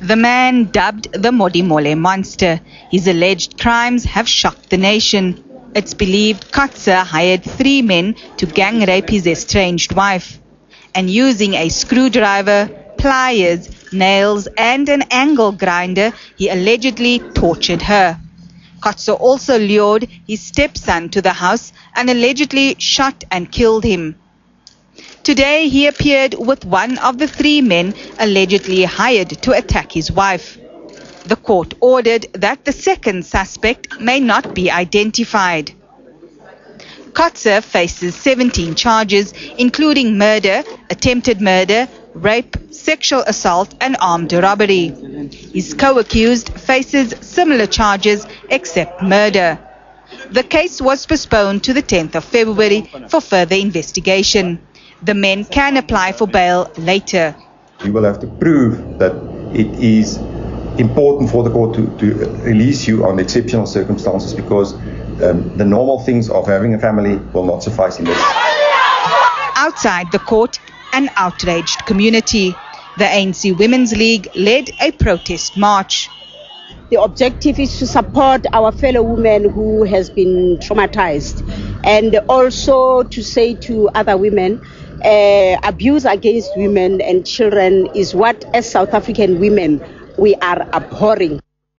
The man dubbed the Modimolle monster. His alleged crimes have shocked the nation. It's believed Kotze hired three men to gang rape his estranged wife. And using a screwdriver, pliers, nails, and an angle grinder, he allegedly tortured her. Kotze also lured his stepson to the house and allegedly shot and killed him. Today he appeared with one of the three men allegedly hired to attack his wife. The court ordered that the second suspect may not be identified. Kotze faces 17 charges, including murder, attempted murder, rape, sexual assault, and armed robbery. His co-accused faces similar charges except murder. The case was postponed to the 10th of February for further investigation. The men can apply for bail later. You will have to prove that it is important for the court to, to release you on exceptional circumstances because um, the normal things of having a family will not suffice in this. Outside the court, an outraged community. The ANC Women's League led a protest march. The objective is to support our fellow women who has been traumatized and also to say to other women uh, abuse against women and children is what as South African women we are abhorring.